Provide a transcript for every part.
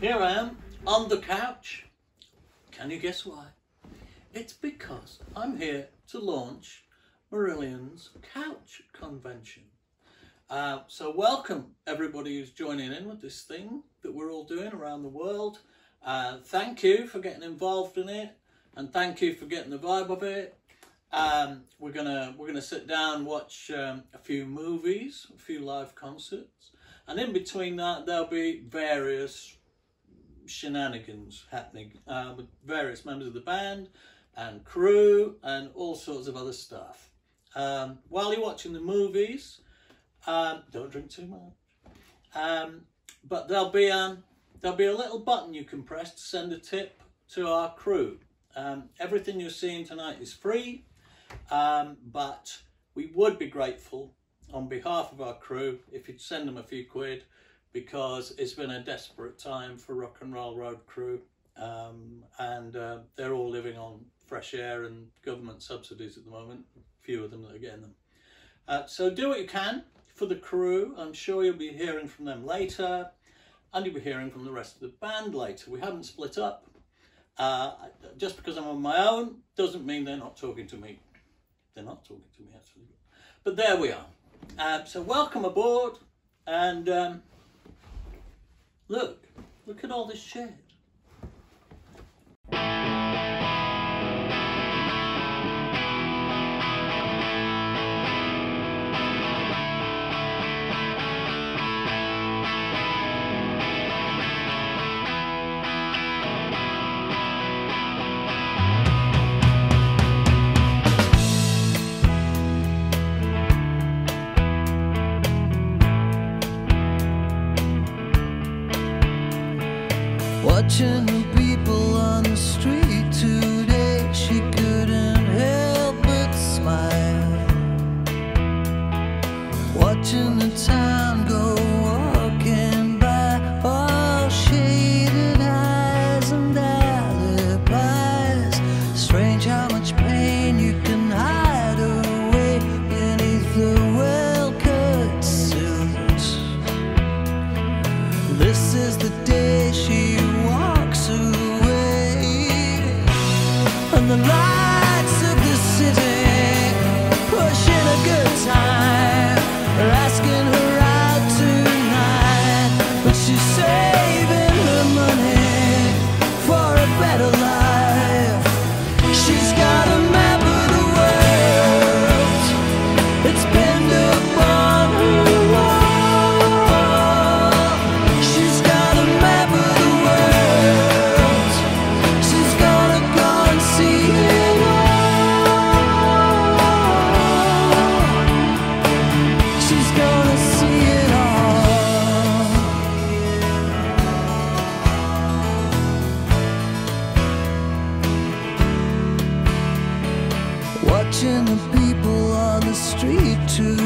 here I am on the couch. Can you guess why? It's because I'm here to launch Marillion's Couch Convention. Uh, so welcome everybody who's joining in with this thing that we're all doing around the world. Uh, thank you for getting involved in it, and thank you for getting the vibe of it. Um, we're gonna we're gonna sit down, watch um, a few movies, a few live concerts, and in between that there'll be various shenanigans happening uh, with various members of the band and crew and all sorts of other stuff. Um, while you're watching the movies, um, don't drink too much. Um, but there'll be um, there'll be a little button you can press to send a tip to our crew. Um, everything you're seeing tonight is free. Um, but we would be grateful on behalf of our crew if you'd send them a few quid because it's been a desperate time for Rock and Roll Road crew um, and uh, they're all living on fresh air and government subsidies at the moment, few of them that are getting them. Uh, so do what you can for the crew. I'm sure you'll be hearing from them later and you'll be hearing from the rest of the band later. We haven't split up. Uh, just because I'm on my own doesn't mean they're not talking to me. They're not talking to me actually. But there we are. Um, so welcome aboard and um, look, look at all this shed. But she's the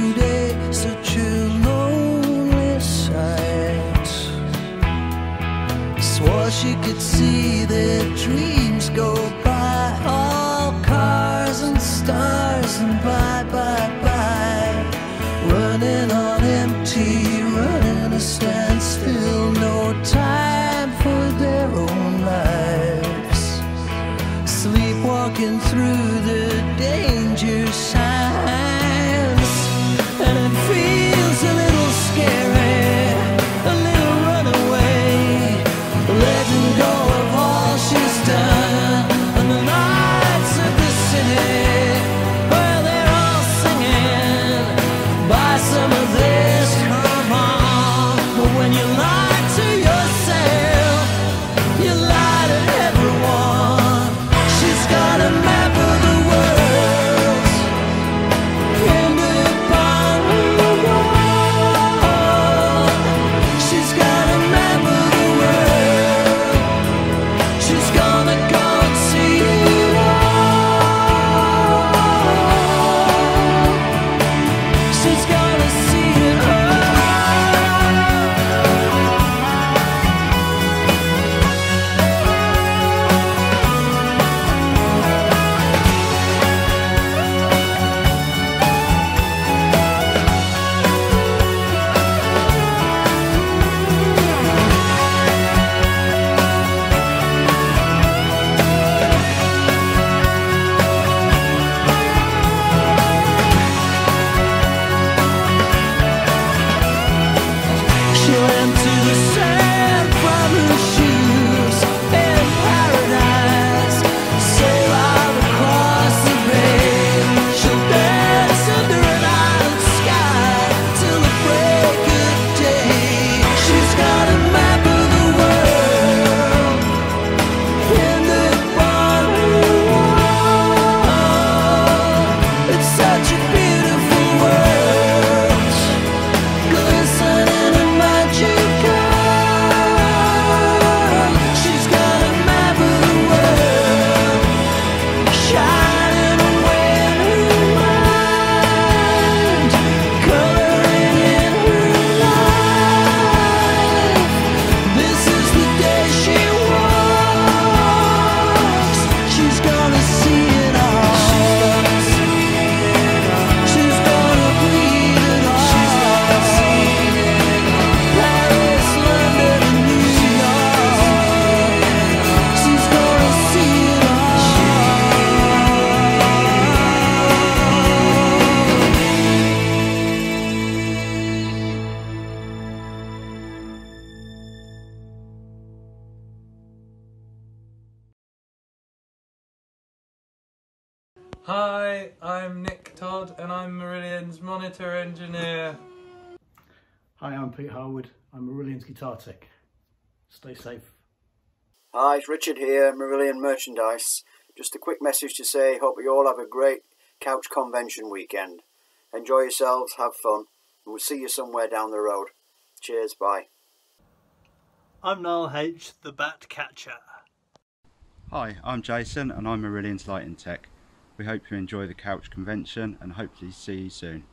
Hi, I'm Nick Todd and I'm Marillion's monitor engineer. Hi, I'm Pete Harwood. I'm Marillion's guitar tech. Stay safe. Hi, it's Richard here, Marillion Merchandise. Just a quick message to say, hope you all have a great couch convention weekend. Enjoy yourselves, have fun, and we'll see you somewhere down the road. Cheers, bye. I'm Niall H, the Bat Catcher. Hi, I'm Jason and I'm Marillion's Lighting Tech. We hope you enjoy the couch convention and hopefully see you soon.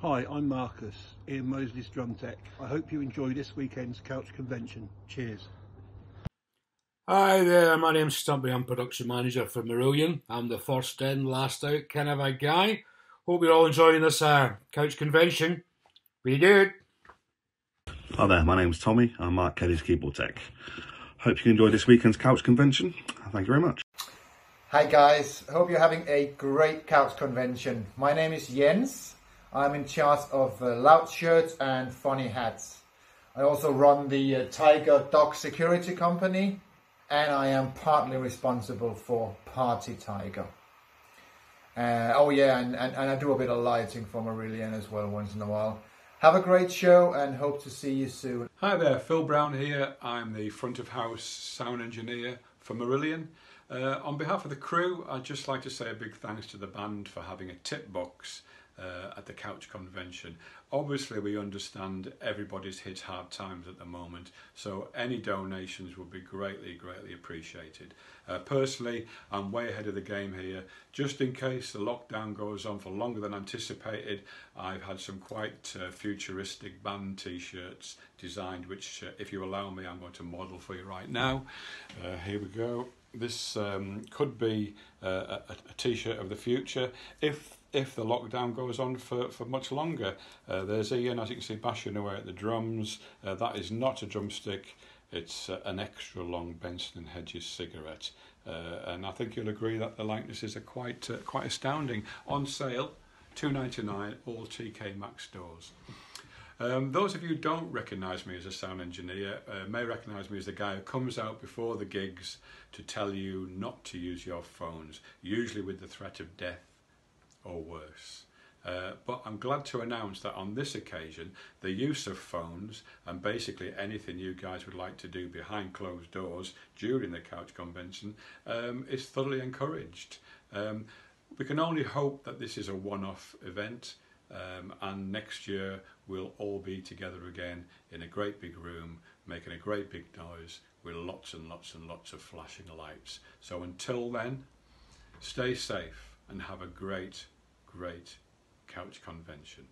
Hi, I'm Marcus, Ian Mosley's Drum Tech. I hope you enjoy this weekend's couch convention. Cheers. Hi there, my name's Stumpy. I'm production manager for Marillion. I'm the first in, last out kind of a guy. Hope you're all enjoying this uh, couch convention. Be good. Hi there, my name's Tommy. I'm Mark Kelly's Keyboard Tech. Hope you enjoy this weekend's couch convention. Thank you very much. Hi guys, hope you're having a great couch convention. My name is Jens. I'm in charge of uh, loud shirts and funny hats. I also run the uh, Tiger Dog Security Company and I am partly responsible for Party Tiger. Uh, oh yeah, and, and, and I do a bit of lighting for Marillion as well once in a while. Have a great show and hope to see you soon. Hi there, Phil Brown here. I'm the front of house sound engineer for Marillion. Uh, on behalf of the crew, I'd just like to say a big thanks to the band for having a tip box uh, at the Couch Convention. Obviously, we understand everybody's hit hard times at the moment, so any donations would be greatly, greatly appreciated. Uh, personally, I'm way ahead of the game here. Just in case the lockdown goes on for longer than anticipated, I've had some quite uh, futuristic band t-shirts designed, which, uh, if you allow me, I'm going to model for you right now. Uh, here we go. This um, could be uh, a, a t-shirt of the future. If if the lockdown goes on for, for much longer. Uh, there's Ian, as you can see, bashing away at the drums. Uh, that is not a drumstick, it's uh, an extra long Benson and Hedges cigarette. Uh, and I think you'll agree that the likenesses are quite uh, quite astounding. On sale, two ninety nine, all TK Maxx stores. Um, those of you who don't recognise me as a sound engineer uh, may recognise me as the guy who comes out before the gigs to tell you not to use your phones, usually with the threat of death or worse. Uh, but I'm glad to announce that on this occasion, the use of phones and basically anything you guys would like to do behind closed doors during the couch convention um, is thoroughly encouraged. Um, we can only hope that this is a one-off event um, and next year we'll all be together again in a great big room making a great big noise with lots and lots and lots of flashing lights. So until then, stay safe and have a great, great couch convention.